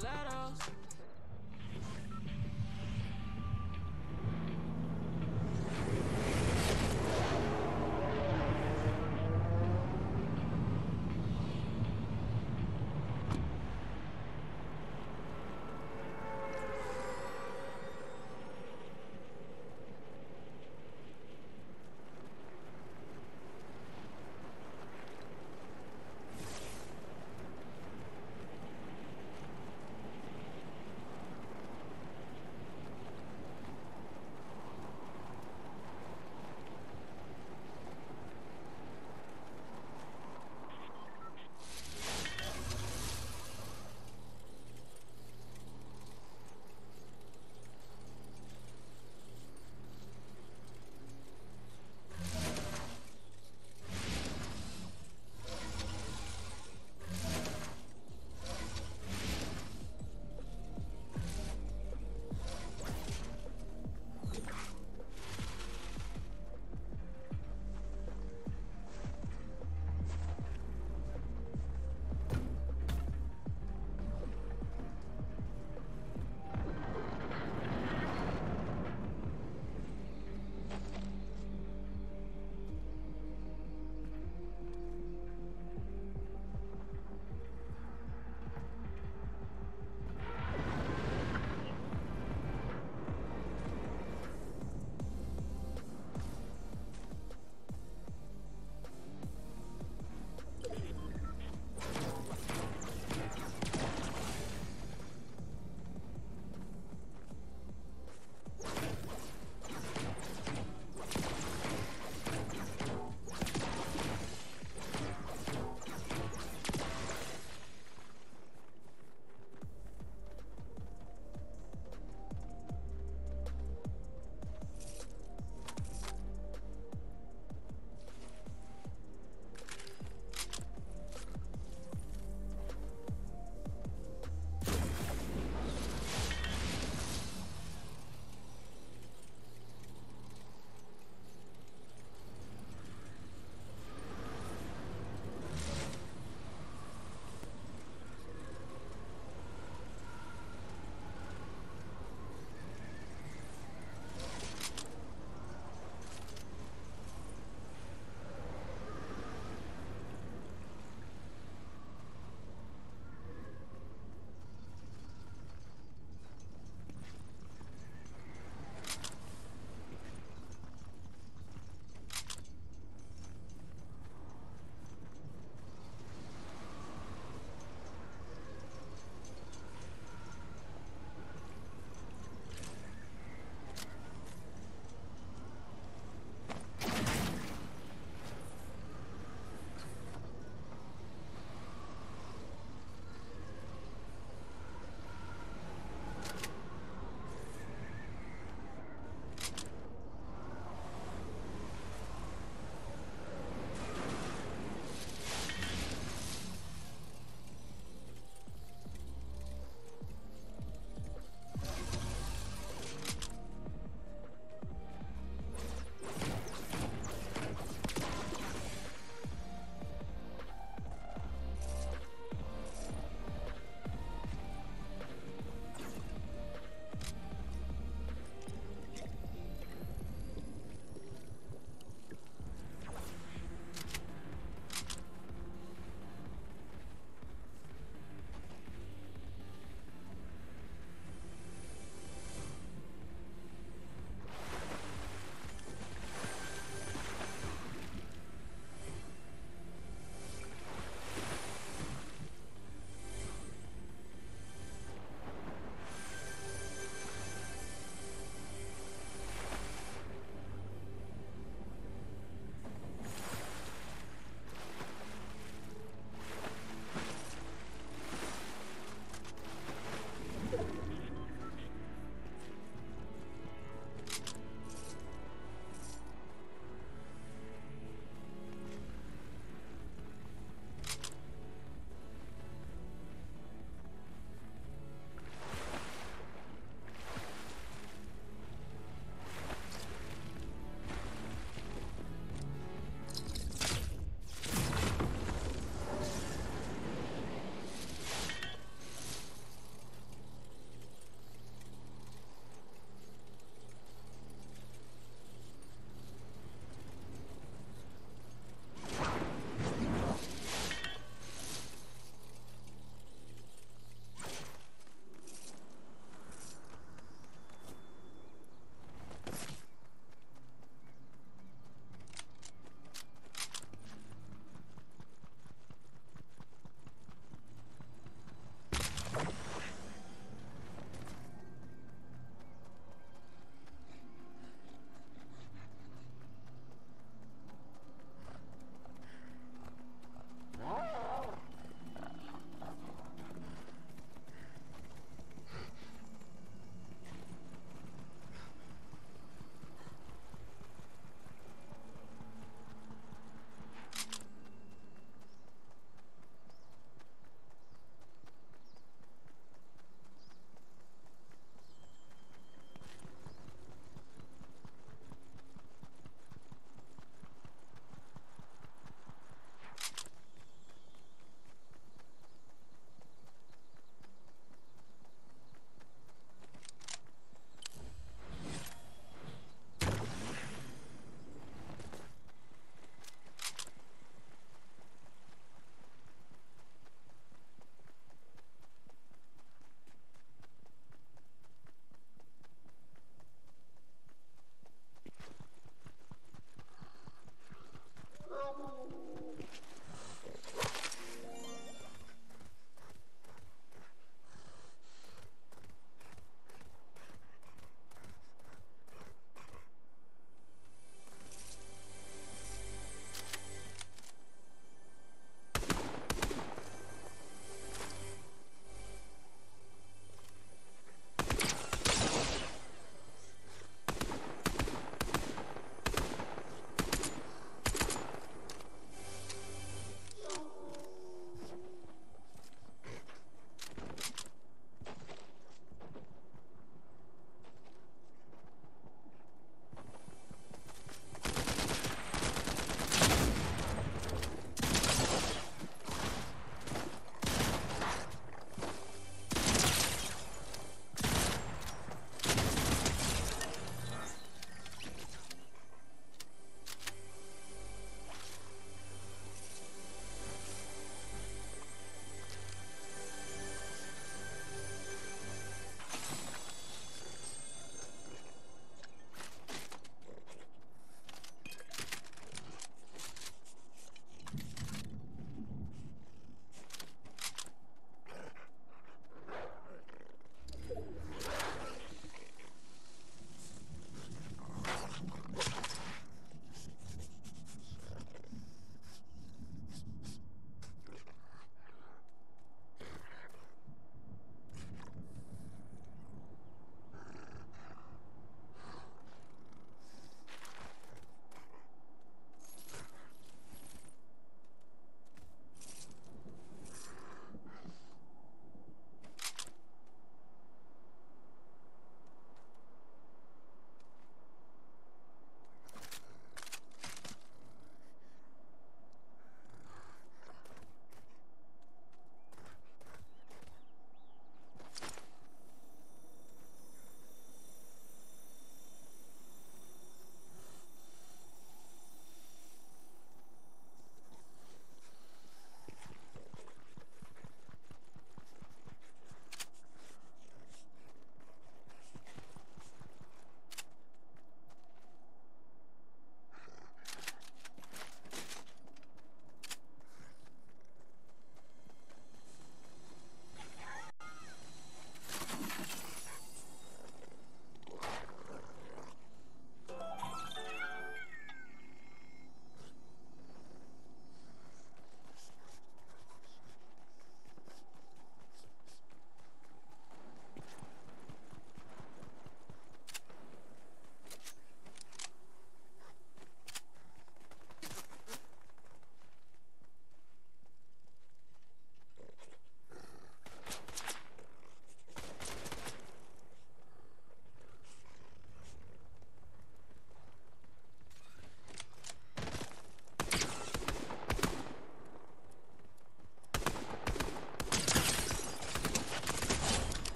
stilettos.